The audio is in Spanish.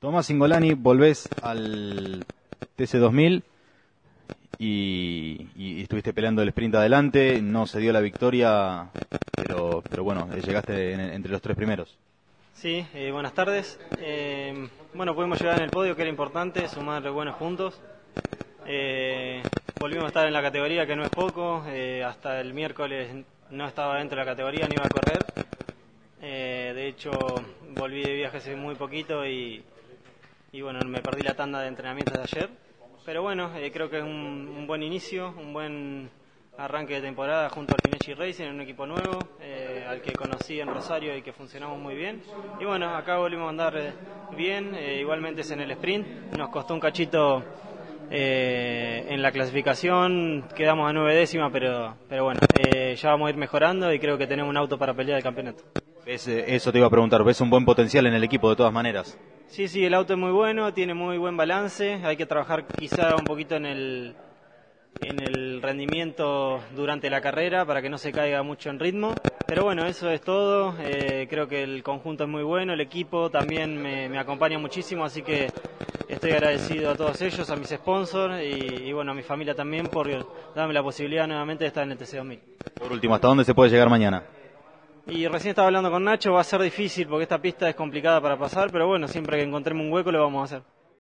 Tomás Singolani, volvés al TC2000 y, y estuviste peleando el sprint adelante, no se dio la victoria, pero, bueno, llegaste en- entre los tres primeros. Sí, eh, buenas tardes. Eh, bueno, pudimos llegar en el podio, que era importante, sumar buenos puntos. Eh, volvimos a estar en la categoría, que no es poco. eh, hasta el miércoles no estaba dentro de la categoría, ni iba a correr. Eh, de hecho, volví de viaje hace muy poquito y, y bueno, me perdí la tanda de entrenamientos de ayer. Pero bueno, eh, creo que es un, buen inicio, un buen arranque de temporada junto al Finechi Racing, un equipo nuevo, eh, al que conocí en Rosario y que funcionamos muy bien. Y bueno, acá volvimos a andar eh, bien, eh, igualmente es en el sprint, nos costó un cachito eh, en la clasificación, quedamos a nueve décimas, pero, pero bueno, eh, ya vamos a ir mejorando y creo que tenemos un auto para pelear el campeonato. ¿Ves, eh, eso te iba a preguntar, ¿ves un buen potencial en el equipo de todas maneras? Sí, sí, el auto es muy bueno, tiene muy buen balance, hay que trabajar quizá un poquito en el, en el rendimiento durante la carrera para que no se caiga mucho en ritmo. Pero bueno, eso es todo, eh, creo que el conjunto es muy bueno, el equipo también me, me acompaña muchísimo, así que estoy agradecido a todos ellos, a mis sponsors y, y bueno, a mi familia también por darme la posibilidad nuevamente de estar en el TC2000. Por último, ¿hasta dónde se puede llegar mañana? Y recién estaba hablando con Nacho, va a ser difícil porque esta pista es complicada para pasar, pero bueno, siempre que encontremos un hueco lo vamos a hacer.